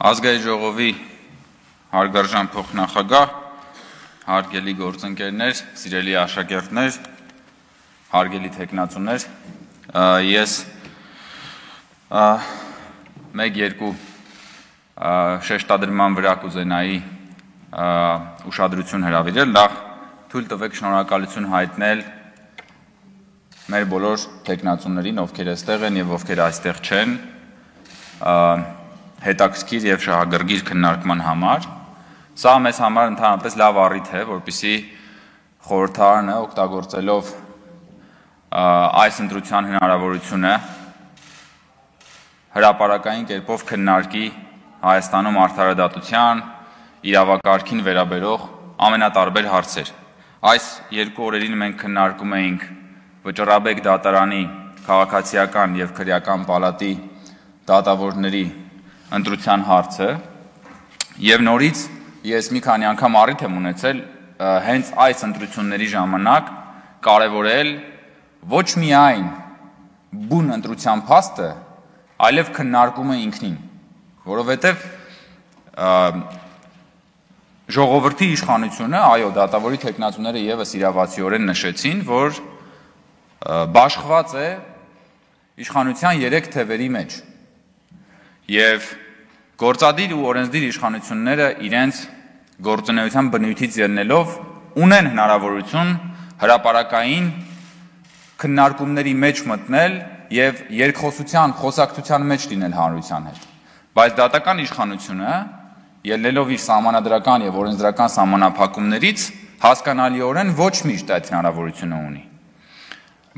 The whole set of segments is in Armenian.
Ազգային ժողովի հարգարժան փոխնախագահ, հարգելի գործընկերներ, սիրելի աշակերտներ, հարգելի տեխնացուներ, ես 1-2 շեշտադրման վրա կուզենայի ուշադրություն հրավիրել, լավ թույլ տվեք շնորհակալություն հայտնել մեր բոլոր տեխնացուներին, ովքեր այստեղ են եւ ովքեր այստեղ չեն, հետաքրքիր եւ շահագրգիռ քննարկման համար։ Սա մեզ համար ընդհանրապես լավ առիթ է, որպիսի խորհրդարանը օգտագործելով այս ընտրության հնարավորությունը հրաապարակային կերպով քննարկի Հայաստանում արդարադատության իրավակարգին վերաբերող ամենատարբեր հարցեր։ Այս երկու օրերին մենք քննարկում էինք Վճռաբեկ դատարանի քաղաքացիական եւ քրեական պալատի դատավորների ընտրության հարցը եւ նորից ես մի քանի անգամ առիթ եմ ունեցել հենց այս ընտրությունների ժամանակ կարևորել ոչ միայն բուն ընտրության փաստը, այլև քննարկումը ինքնին, որովհետև ժողովրդի իշխանությունը, այո, դատավորի տեխնացուները եւս իրավացիորեն նշեցին, որ բաշխված է իշխանության 3 թևերի մեջ եւ գործադիր ու օրենսդիր իշխանությունները իրենց գործունեության բնույթից ելնելով ունեն հնարավորություն հրաապարակային քննարկումների մեջ մտնել եւ երկխոսության, խոսակցության մեջ լինել հանրության հետ։ Բայց դատական իշխանությունը ելնելով իր համանadrական եւ օրենսդրական համանախապակումներից հասկանալիորեն ոչ միշտ այդ հնարավորությունը ունի։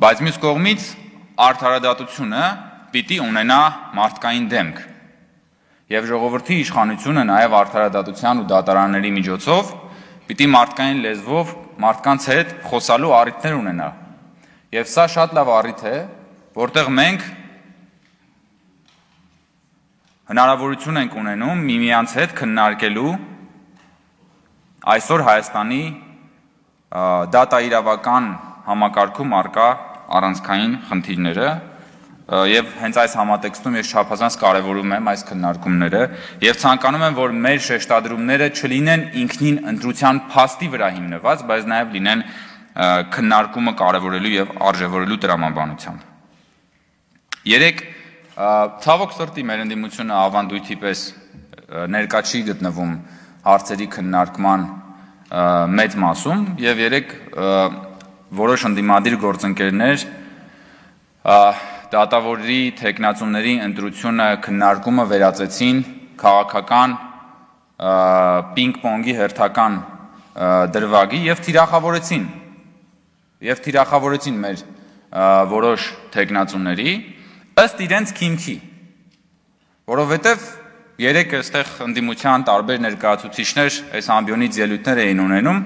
Բայց մյուս կողմից արդարադատությունը պիտի ունենա մարդկային դեմք եւ ժողովրդի իշխանությունը նաեւ արդարադատության ու դատարանների միջոցով պիտի մարդկային լեզվով մարդկանց հետ խոսալու առիթներ ունենա։ Եվ սա շատ լավ առիթ է, որտեղ մենք հնարավորություն ենք ունենում միմյանց հետ քննարկելու այսօր Հայաստանի դատա իրավական համակարգում արկա առանցքային խնդիրները եւ հենց այս համատեքստում ես չափազանց կարեւորում եմ այս քննարկումները եւ ցանկանում եմ որ մեր շեշտադրումները չլինեն ինքնին ընտրության փաստի վրա հիմնված, բայց նաեւ լինեն քննարկումը կարևորելու եւ արժևորելու տրամաբանությամբ։ Երեք ցավոք սրտի մեր ընդդիմությունը ավանդույթի պես ներկա չի գտնվում հարցերի քննարկման մեծ մասում եւ երեք որոշ ընդդիմադիր գործընկերներ դատավորի տեխնացուների ընտրությունը քննարկումը վերածեցին քաղաքական պինգ-պոնգի հերթական դրվագի եւ թիրախավորեցին եւ թիրախավորեցին մեր որոշ տեխնացուների ըստ իրենց քիմքի որովհետեւ երեք այստեղ ընդդիմության տարբեր ներկայացուցիչներ այս ամբիոնից ելույթներ էին ունենում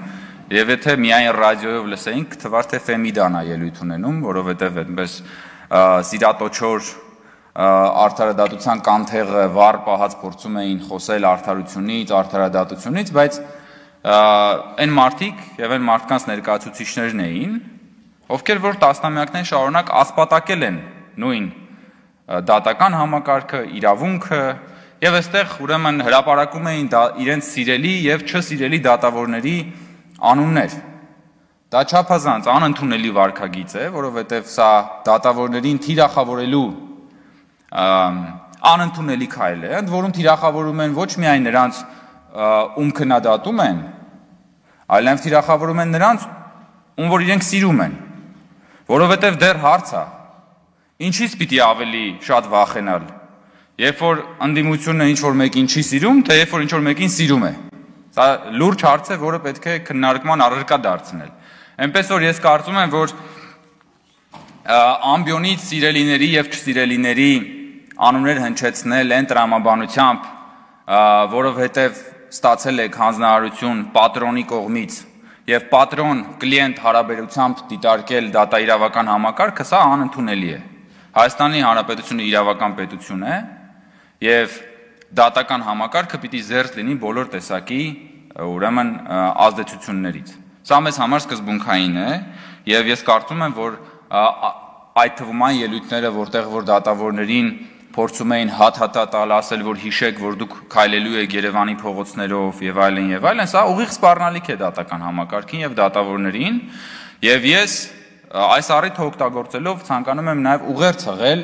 եւ եթե միայն ռադիոյով լսեինք թվար թե ֆեմիդանա ելույթ ունենում որովհետեւ այդպես սիրատոչոր արդարադատության կանթեղը վառ պահած փորձում էին խոսել արդարությունից, արդարադատությունից, բայց այն մարդիկ եւ այն մարդկանց ներկայացուցիչներն էին, ովքեր որ տասնամյակներ շարունակ ասպատակել են նույն դատական համակարգը, իրավունքը եւ այստեղ ուրեմն հրաապարակում էին դա իրենց սիրելի եւ չսիրելի դատավորների անուններ Դա չափազանց անընդունելի վարկագիծ է, որովհետև սա դատավորներին թիրախավորելու անընդունելի քայլ է, ընդ որում թիրախավորում են ոչ միայն նրանց, ում քննադատում են, այլ նաև թիրախավորում են նրանց, ում որ իրենք սիրում են, որովհետև դեռ հարց է, ինչից պիտի ավելի շատ վախենալ, երբ որ ընդդիմությունը ինչ որ մեկին չի սիրում, թե երբ որ ինչ որ մեկին սիրում է։ Սա լուրջ հարց է, որը պետք է քննարկման առարկա դարձնել։ Էնպես որ ես կարծում եմ, որ ամբիոնից սիրելիների եւ չսիրելիների անուններ հնչեցնել են տրամաբանությամբ, որովհետեւ ստացել եք հանձնարարություն պատրոնի կողմից եւ պատրոն կլիենտ հարաբերությամբ դիտարկել դատա իրավական համակարգը, սա անընդունելի է։ Հայաստանի Հանրապետությունը իրավական պետություն է եւ դատական համակարգը պիտի զերծ լինի բոլոր տեսակի ուրեմն ազդեցություններից։ Սա մեզ համար սկզբունքային է եւ ես կարծում եմ, որ այդ թվում այն ելույթները, որտեղ որ դատավորներին փորձում էին հատ-հատա տալ, ասել, որ հիշեք, որ դուք քայլելու եք Երևանի փողոցներով եւ այլն եւ այլն, սա ուղիղ սպառնալիք է դատական համակարգին եւ դատավորներին, եւ ես այս առիթը օգտագործելով ցանկանում եմ նաեւ ուղեր ցղել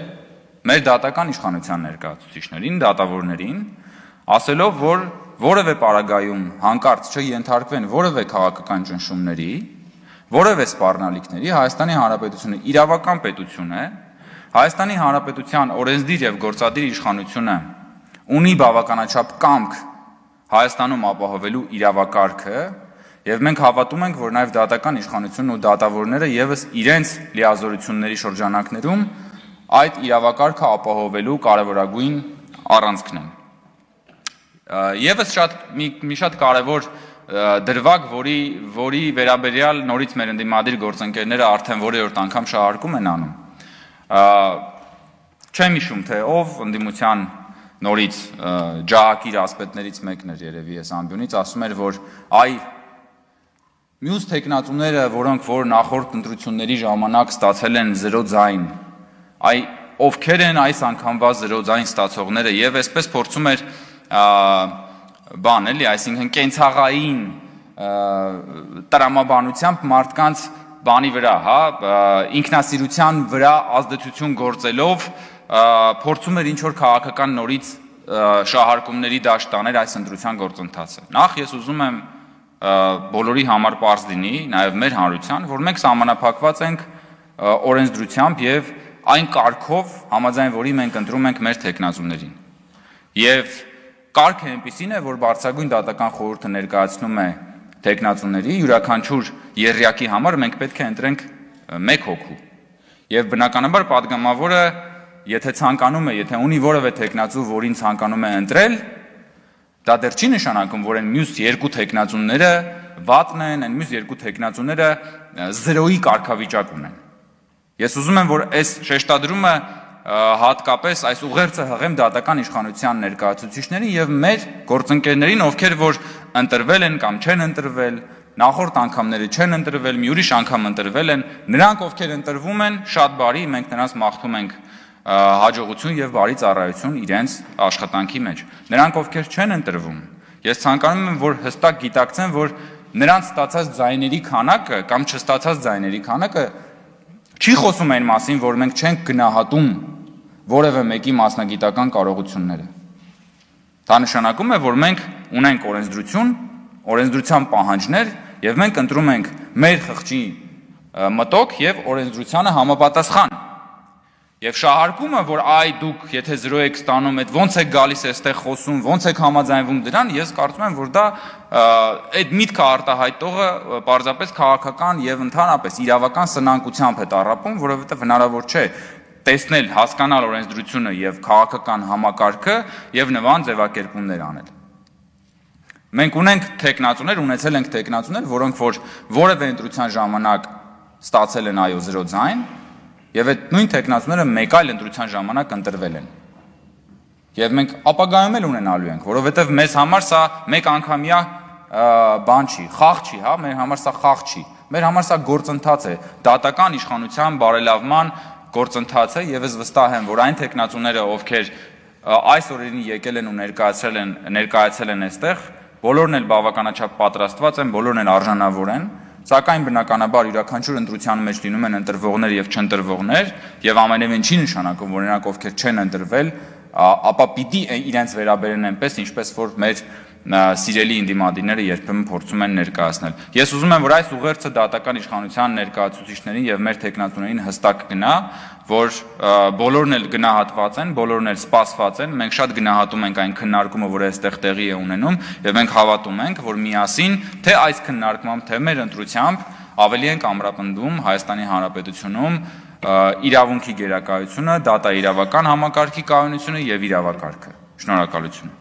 մեր դատական իշխանության ներկայացուցիչներին, դատավորներին, ասելով, որ որևէ պարագայում հանկարծ չենթարկվեն որևէ քաղաքական ճնշումների, որևէ սպառնալիքների Հայաստանի Հանրապետությունը իրավական պետություն է, Հայաստանի Հանրապետության օրենսդիր եւ գործադիր իշխանությունը ունի բավականաչափ կամք Հայաստանում ապահովելու իրավակարգը եւ մենք հավատում ենք, որ նաեւ դատական իշխանությունն ու դատավորները եւս իրենց լիազորությունների շրջանակներում այդ իրավակարգը ապահովելու կարևորագույն առանցքն են։ Եվս շատ մի, մի շատ կարևոր դրվագ, որի որի վերաբերյալ նորից մեր ընդդիմադիր գործընկերները արդեն որերորդ անգամ շահարկում են անում չեմ հիշում թե ով ընդդիմության նորից ջահակիր ասպետներից մեկն էր երևի այս ամբյունից ասում էր որ այ մյուս տեխնացուները որոնք որ նախորդ ընտրությունների ժամանակ ստացել են 0 ձայն այ ովքեր են այս անգամվա 0 ձայն ստացողները եւ այսպես փորձում էր բան էլի այսինքն կենցաղային տրամաբանությամբ մարդկանց բանի վրա, հա, ինքնասիրության վրա ազդեցություն գործելով փորձում էր ինչ որ քաղաքական նորից շահարկումների դաշտ տաներ այս ընտրության գործընթացը։ Նախ ես ուզում եմ բոլորի համար པարզ լինի, նաև մեր հանրության, որ մենք սահմանափակված ենք օրենսդրությամբ եւ այն կարգով, համաձայն որի մենք ընտրում ենք մեր տեխնազուներին։ Եվ Կարգը այնպեսին է, որ բարձրագույն դատական խորհուրդը ներկայացնում է տեխնացուների յուրաքանչյուր երյակի համար մենք պետք է ընտրենք 1 հոգու։ Եվ բնականաբար падգամավորը, եթե ցանկանում է, եթե ունի որևէ տեխնացու, որին ցանկանում է ընտրել, դա դեռ չի նշանակում, որ այն մյուս երկու տեխնացուները վատն են, այն մյուս երկու տեխնացուները 0-ի կարգավիճակ ունեն։ Ես ուզում եմ, որ այս շեշտադրումը հատկապես այս ուղերձը հղեմ դատական իշխանության ներկայացուցիչներին եւ մեր գործընկերներին, ովքեր որ ընտրվել են կամ չեն ընտրվել, նախորդ անգամները չեն ընտրվել, մի ուրիշ անգամ ընտրվել են, նրանք ովքեր ընտրվում են, շատ բարի, մենք նրանց մաղթում ենք հաջողություն եւ բարի ծառայություն իրենց աշխատանքի մեջ։ Նրանք ովքեր չեն ընտրվում, ես ցանկանում եմ, որ հստակ գիտակցեն, որ նրանց ստացած ձայների քանակը կամ չստացած ձայների քանակը չի խոսում այն մասին, որ մենք չենք գնահատում որևէ մեկի մասնագիտական կարողությունները։ Դա նշանակում է, որ մենք ունենք օրենսդրություն, օրենսդրության պահանջներ եւ մենք ընտրում ենք մեր խղճի մտոք եւ օրենսդրությանը համապատասխան։ Եվ շահարկումը, որ այ դուք եթե 0 եք ստանում, այդ ո՞նց եք գալիս այստեղ խոսում, ո՞նց եք համաձայնվում դրան, ես կարծում եմ, որ դա այդ միտքը արտահայտողը պարզապես քաղաքական եւ ընդհանրապես իրավական սնանկությամբ է տարապում, որովհետեւ հնարավոր չէ տեսնել, հասկանալ օրենսդրությունը եւ քաղաքական համակարգը եւ նման ձևակերպումներ անել։ Մենք ունենք տեխնացուներ, ունեցել ենք տեխնացուներ, որոնք որ որևէ ընտրության ժամանակ ստացել են այո 0 ձայն եւ այդ նույն տեխնացուները մեկ այլ ընտրության ժամանակ ընտրվել են։ Եվ մենք ապագայում էլ ունենալու ենք, որովհետեւ մեզ համար սա մեկ անգամյա բան չի, խաղ չի, հա, մեր համար սա խաղ չի։ Մեր համար սա գործընթաց է, դատական իշխանության բարելավման գործընթաց է եւ ես վստահ եմ, որ այն տեխնացուները, ովքեր այս օրերին եկել են ու ներկայացրել են ներկայացել են այստեղ, բոլորն էլ բավականաչափ պատրաստված են, բոլորն էլ արժանավոր են, սակայն բնականաբար յուրաքանչյուր ընտրության մեջ լինում են ընտրվողներ եւ չընտրվողներ եւ ամենևին չի նշանակում, որ նրանք ովքեր չեն ընտրվել, ապա պիտի իրենց վերաբերեն այնպես, ինչպես որ մեր սիրելի ինդիմադիները երբեմն փորձում են ներկայացնել։ Ես ուզում եմ, որ այս ուղերձը դատական իշխանության ներկայացուցիչներին եւ մեր տեխնատուներին հստակ գնա, որ բոլորն էլ գնահատված են, բոլորն էլ սպասված են։ Մենք շատ գնահատում ենք այն քննարկումը, որը այստեղ տեղի է ունենում, եւ մենք հավատում ենք, որ միասին թե այս քննարկմամբ, թե մեր ընտրությամբ ավելի ենք ամրապնդում Հայաստանի Հանրապետությունում իրավունքի գերակայությունը, դատա իրավական համակարգի կայունությունը եւ իրավակարգը։ Շնորհակալություն։